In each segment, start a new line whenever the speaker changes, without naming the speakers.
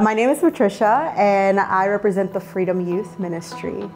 My name is Patricia and I represent the Freedom Youth Ministry.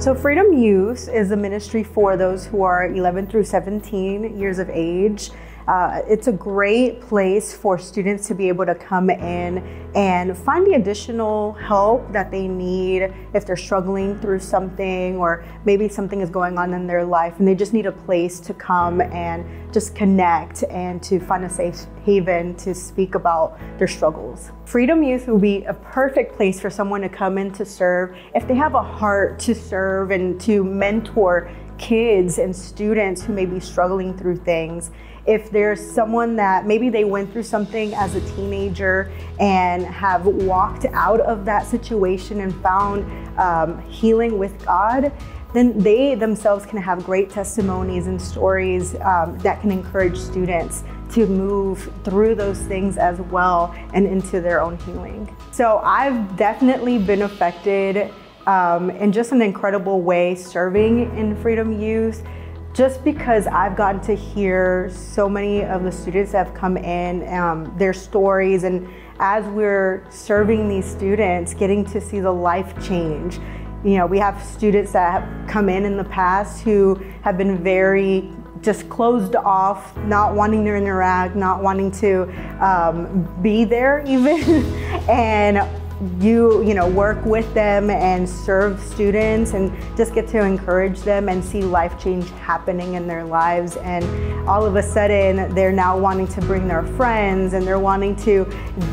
So Freedom Youth is a ministry for those who are 11 through 17 years of age. Uh, it's a great place for students to be able to come in and find the additional help that they need if they're struggling through something or maybe something is going on in their life and they just need a place to come and just connect and to find a safe haven to speak about their struggles. Freedom Youth will be a perfect place for someone to come in to serve if they have a heart to serve and to mentor kids and students who may be struggling through things. If there's someone that maybe they went through something as a teenager and have walked out of that situation and found um, healing with God, then they themselves can have great testimonies and stories um, that can encourage students to move through those things as well and into their own healing. So I've definitely been affected um, in just an incredible way serving in Freedom Youth just because I've gotten to hear so many of the students that have come in, um, their stories, and as we're serving these students, getting to see the life change. You know, we have students that have come in in the past who have been very just closed off, not wanting to interact, not wanting to um, be there even. and you you know work with them and serve students and just get to encourage them and see life change happening in their lives and all of a sudden they're now wanting to bring their friends and they're wanting to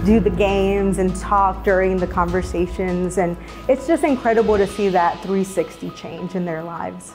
do the games and talk during the conversations and it's just incredible to see that 360 change in their lives.